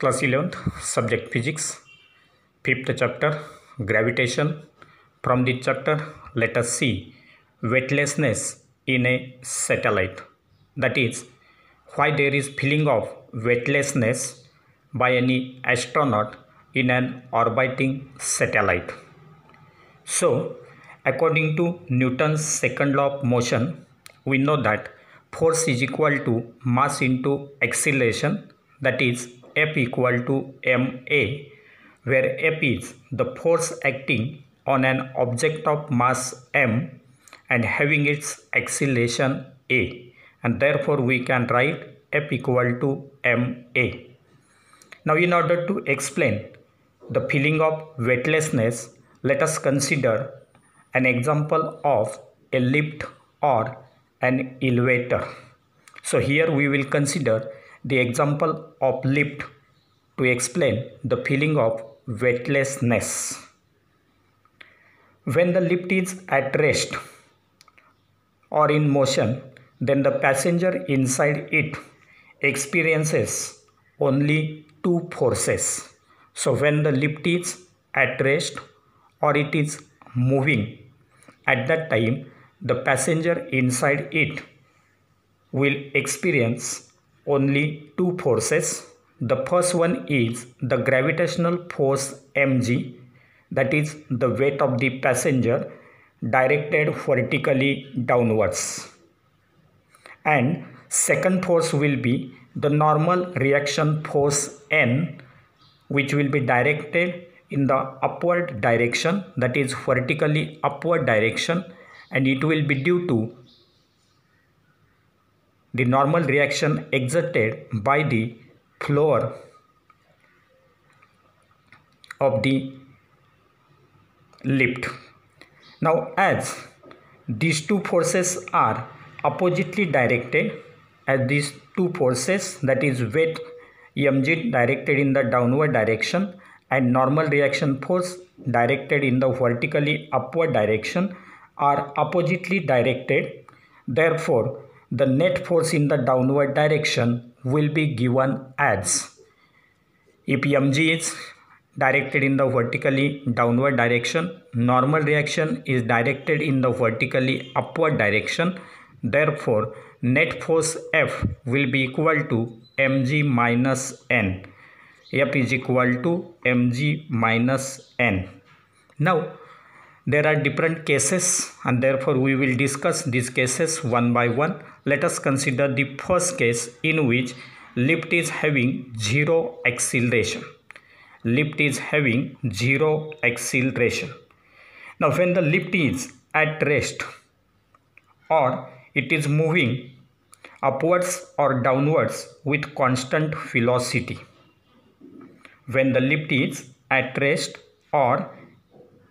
Class 11th Subject Physics. Fifth chapter Gravitation. From this chapter let us see weightlessness in a satellite. That is why there is feeling of weightlessness by any astronaut in an orbiting satellite. So according to Newton's second law of motion we know that force is equal to mass into acceleration that is F equal to ma where F is the force acting on an object of mass m and having its acceleration a and therefore we can write F equal to ma. Now in order to explain the feeling of weightlessness let us consider an example of a lift or an elevator. So here we will consider the example of lift to explain the feeling of weightlessness. When the lift is at rest or in motion, then the passenger inside it experiences only two forces. So when the lift is at rest or it is moving, at that time the passenger inside it will experience only two forces. The first one is the gravitational force mg that is the weight of the passenger directed vertically downwards. And second force will be the normal reaction force n which will be directed in the upward direction that is vertically upward direction and it will be due to the normal reaction exerted by the floor of the lift. Now as these two forces are oppositely directed as these two forces that is weight mg directed in the downward direction and normal reaction force directed in the vertically upward direction are oppositely directed therefore the net force in the downward direction will be given as if mg is directed in the vertically downward direction normal reaction is directed in the vertically upward direction. Therefore net force f will be equal to mg minus n. F is equal to mg minus n. Now there are different cases and therefore we will discuss these cases one by one. Let us consider the first case in which lift is having zero acceleration. Lift is having zero acceleration. Now when the lift is at rest or it is moving upwards or downwards with constant velocity when the lift is at rest or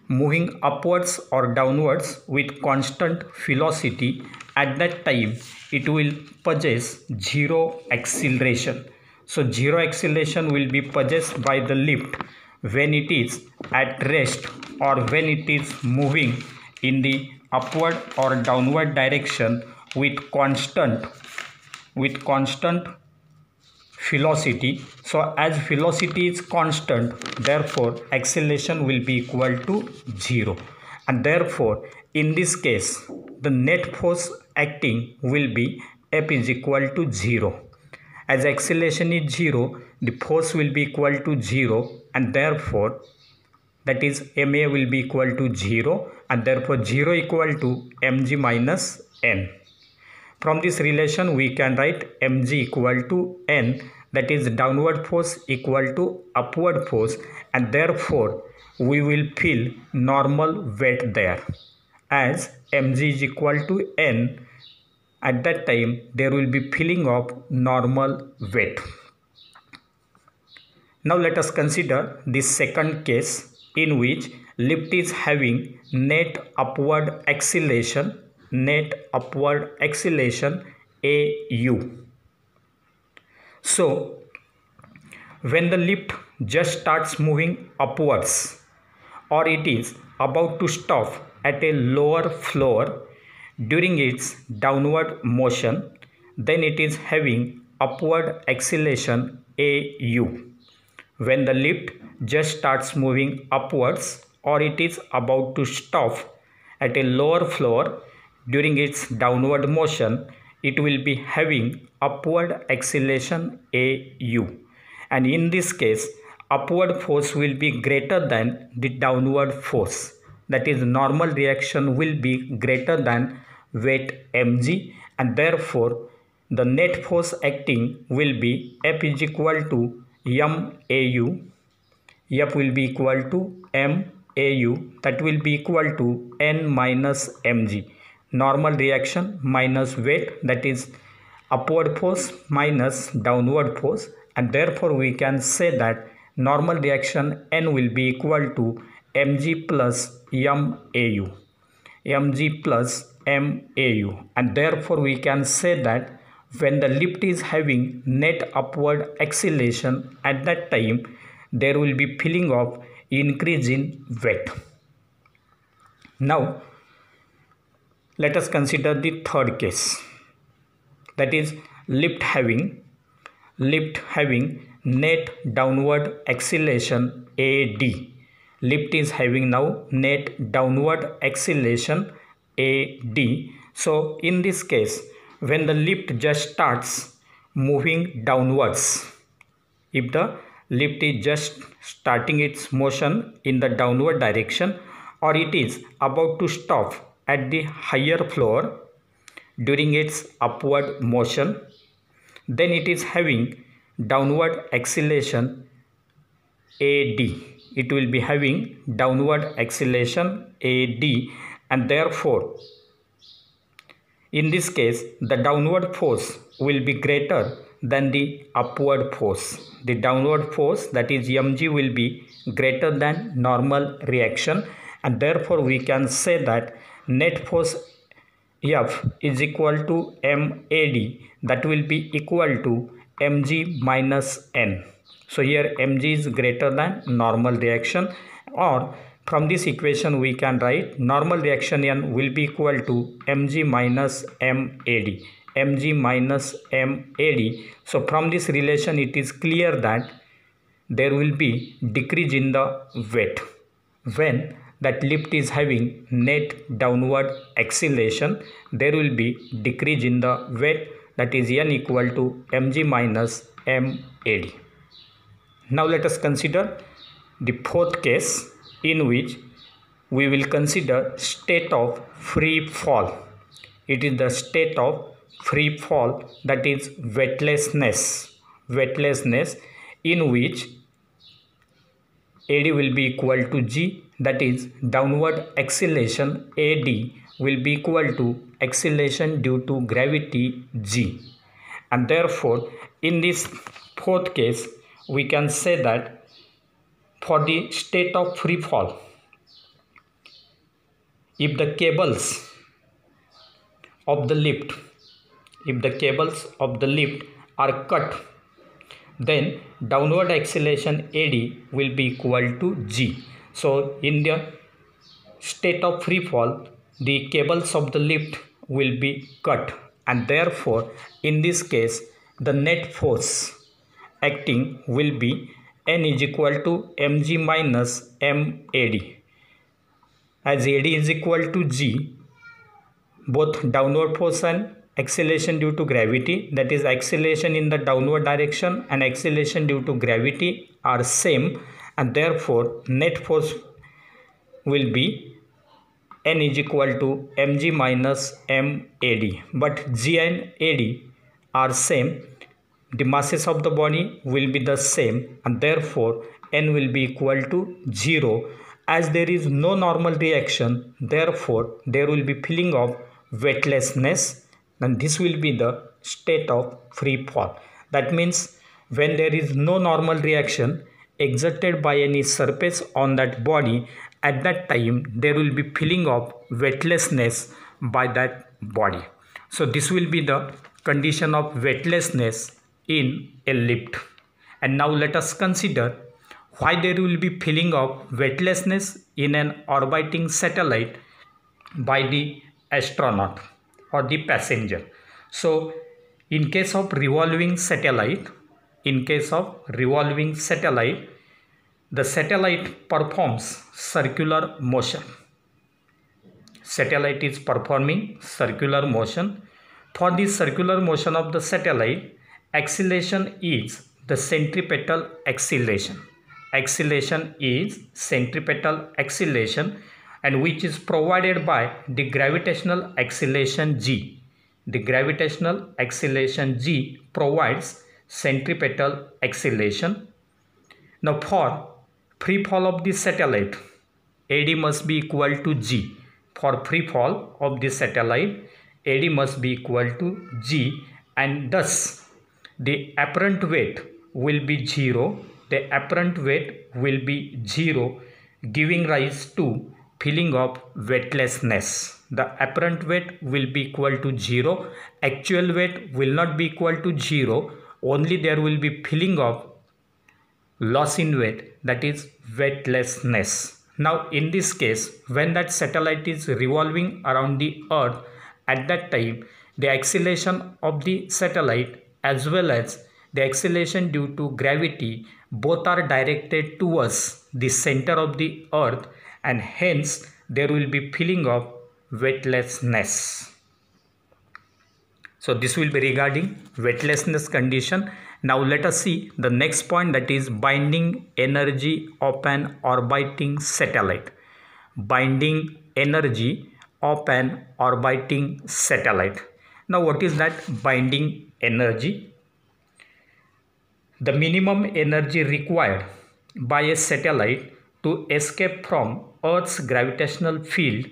moving upwards or downwards with constant velocity at that time it will possess zero acceleration. So zero acceleration will be possessed by the lift when it is at rest or when it is moving in the upward or downward direction with constant with constant velocity. So as velocity is constant therefore acceleration will be equal to 0 and therefore in this case the net force acting will be f is equal to 0 as acceleration is 0 the force will be equal to 0 and therefore that is ma will be equal to 0 and therefore 0 equal to mg minus n from this relation we can write mg equal to n that is downward force equal to upward force and therefore we will feel normal weight there as mg is equal to n at that time there will be feeling of normal weight. Now let us consider the second case in which lift is having net upward acceleration net upward acceleration AU. So when the lift just starts moving upwards or it is about to stop at a lower floor during its downward motion then it is having upward acceleration AU when the lift just starts moving upwards or it is about to stop at a lower floor during its downward motion it will be having upward acceleration AU and in this case upward force will be greater than the downward force. That is normal reaction will be greater than weight mg and therefore the net force acting will be F is equal to m AU F will be equal to m AU that will be equal to n minus mg normal reaction minus weight that is upward force minus downward force and therefore we can say that normal reaction n will be equal to mg plus mau mg plus mau and therefore we can say that when the lift is having net upward acceleration at that time there will be feeling of increase in weight. Now let us consider the third case. That is lift having lift having net downward acceleration AD lift is having now net downward acceleration AD so in this case when the lift just starts moving downwards if the lift is just starting its motion in the downward direction or it is about to stop at the higher floor during its upward motion. Then it is having downward acceleration AD it will be having downward acceleration AD and therefore in this case the downward force will be greater than the upward force. The downward force that is mg will be greater than normal reaction and therefore we can say that net force F is equal to MAD that will be equal to mg minus n. So here mg is greater than normal reaction or from this equation we can write normal reaction n will be equal to mg minus MAD mg minus MAD. So from this relation it is clear that there will be decrease in the weight when that lift is having net downward acceleration there will be decrease in the weight that is n equal to mg minus mad. Now let us consider the fourth case in which we will consider state of free fall. It is the state of free fall that is weightlessness. Weightlessness in which ad will be equal to g that is downward acceleration AD will be equal to acceleration due to gravity G. And therefore in this fourth case we can say that for the state of free fall if the cables of the lift if the cables of the lift are cut then downward acceleration AD will be equal to G so in the state of free fall, the cables of the lift will be cut and therefore in this case the net force acting will be N is equal to mg minus MAD. As AD is equal to G, both downward force and acceleration due to gravity that is acceleration in the downward direction and acceleration due to gravity are same and therefore net force will be n is equal to mg minus mad but g and ad are same. The masses of the body will be the same and therefore n will be equal to 0 as there is no normal reaction therefore there will be feeling of weightlessness and this will be the state of free fall. That means when there is no normal reaction exerted by any surface on that body at that time there will be feeling of weightlessness by that body. So this will be the condition of weightlessness in a lift. And now let us consider why there will be feeling of weightlessness in an orbiting satellite by the astronaut or the passenger. So in case of revolving satellite in case of revolving satellite, the satellite performs circular motion. Satellite is performing circular motion. For the circular motion of the satellite, acceleration is the centripetal acceleration. Acceleration is centripetal acceleration and which is provided by the gravitational acceleration g. The gravitational acceleration g provides centripetal acceleration. Now for free fall of the satellite, AD must be equal to g. For free fall of the satellite, AD must be equal to g. And thus the apparent weight will be 0 the apparent weight will be 0 giving rise to feeling of weightlessness. The apparent weight will be equal to 0 actual weight will not be equal to 0 only there will be feeling of loss in weight that is weightlessness now in this case when that satellite is revolving around the earth at that time the acceleration of the satellite as well as the acceleration due to gravity both are directed towards the center of the earth and hence there will be feeling of weightlessness. So this will be regarding weightlessness condition. Now let us see the next point that is binding energy of an orbiting satellite. Binding energy of an orbiting satellite. Now what is that binding energy? The minimum energy required by a satellite to escape from Earth's gravitational field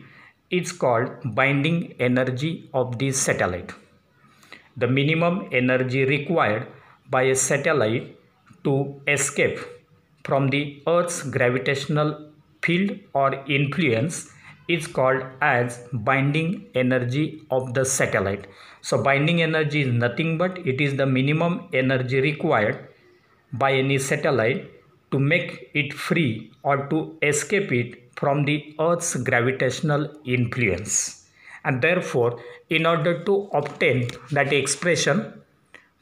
is called binding energy of the satellite. The minimum energy required by a satellite to escape from the Earth's gravitational field or influence is called as binding energy of the satellite. So binding energy is nothing but it is the minimum energy required by any satellite to make it free or to escape it from the Earth's gravitational influence. And therefore, in order to obtain that expression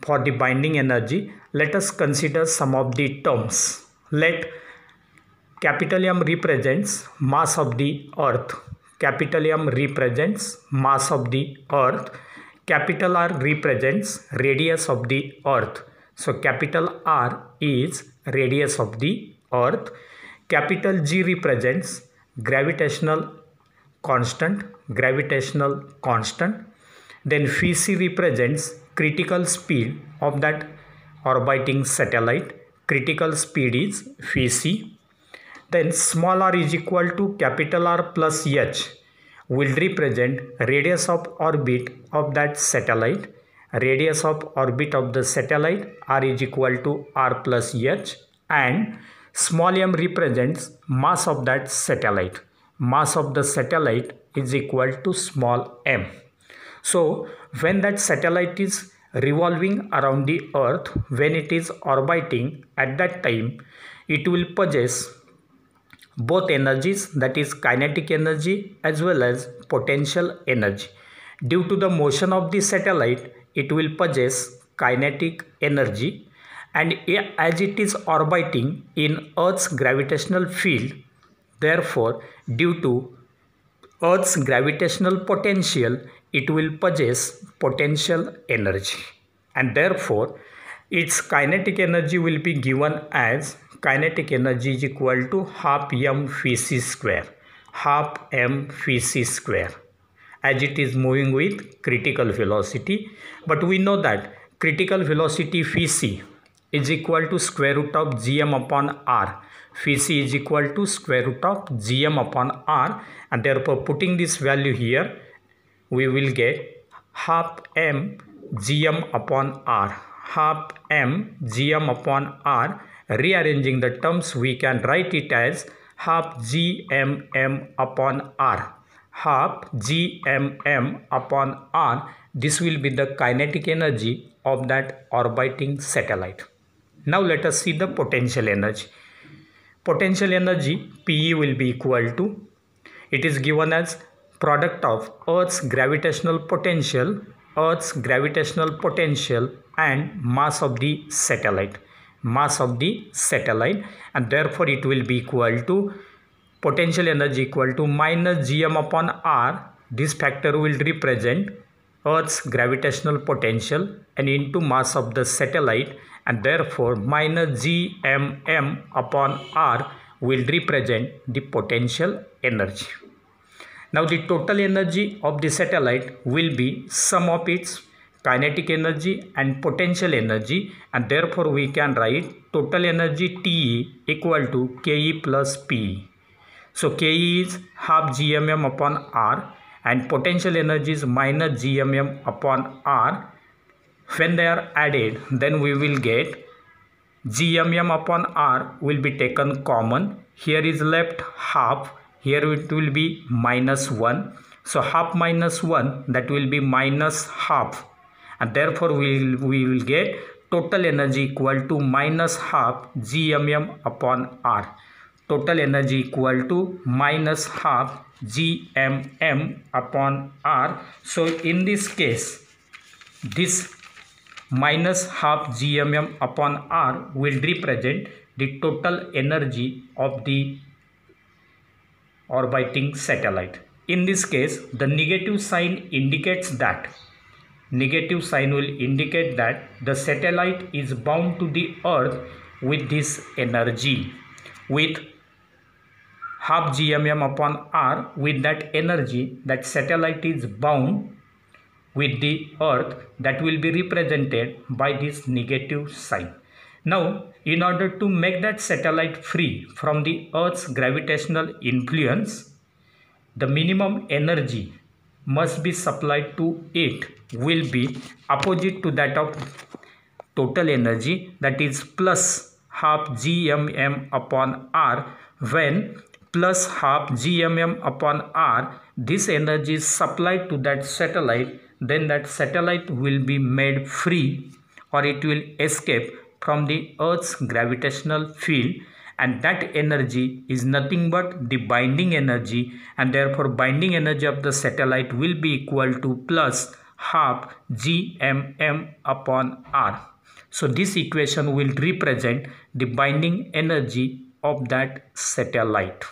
for the binding energy, let us consider some of the terms. Let Capital M represents mass of the earth. Capital M represents mass of the earth. Capital R represents radius of the earth. So capital R is radius of the earth. Capital G represents gravitational constant. Gravitational constant. Then phi c represents critical speed of that orbiting satellite. Critical speed is phi c then small r is equal to capital R plus h will represent radius of orbit of that satellite. Radius of orbit of the satellite r is equal to r plus h and small m represents mass of that satellite. Mass of the satellite is equal to small m. So when that satellite is revolving around the earth, when it is orbiting at that time, it will possess both energies that is kinetic energy as well as potential energy. Due to the motion of the satellite, it will possess kinetic energy and as it is orbiting in Earth's gravitational field, therefore due to Earth's gravitational potential, it will possess potential energy. And therefore its kinetic energy will be given as kinetic energy is equal to half m phi square half m phi square. As it is moving with critical velocity but we know that critical velocity Vc is equal to square root of gm upon r phi c is equal to square root of gm upon r and therefore putting this value here we will get half m gm upon r. Half m gm upon r rearranging the terms we can write it as half gmm upon r. Half gmm upon r this will be the kinetic energy of that orbiting satellite. Now let us see the potential energy potential energy pe will be equal to it is given as product of earth's gravitational potential Earth's gravitational potential and mass of the satellite mass of the satellite and therefore it will be equal to potential energy equal to minus gm upon r. This factor will represent earth's gravitational potential and into mass of the satellite and therefore minus gmm upon r will represent the potential energy now the total energy of the satellite will be sum of its kinetic energy and potential energy and therefore we can write total energy TE equal to KE plus PE. So KE is half GMM upon R and potential energy is minus GMM upon R. When they are added then we will get GMM upon R will be taken common. Here is left half. Here it will be minus 1. So half minus 1 that will be minus half and therefore we will, we will get total energy equal to minus half gmm upon r total energy equal to minus half gmm upon r. So in this case this minus half gmm upon r will represent the total energy of the orbiting satellite. In this case the negative sign indicates that negative sign will indicate that the satellite is bound to the earth with this energy with half gmm upon r with that energy that satellite is bound with the earth that will be represented by this negative sign. Now in order to make that satellite free from the earth's gravitational influence the minimum energy must be supplied to it will be opposite to that of total energy that is plus half gmm upon r when plus half gmm upon r this energy is supplied to that satellite then that satellite will be made free or it will escape from the earth's gravitational field and that energy is nothing but the binding energy and therefore binding energy of the satellite will be equal to plus half gmm upon r. So this equation will represent the binding energy of that satellite.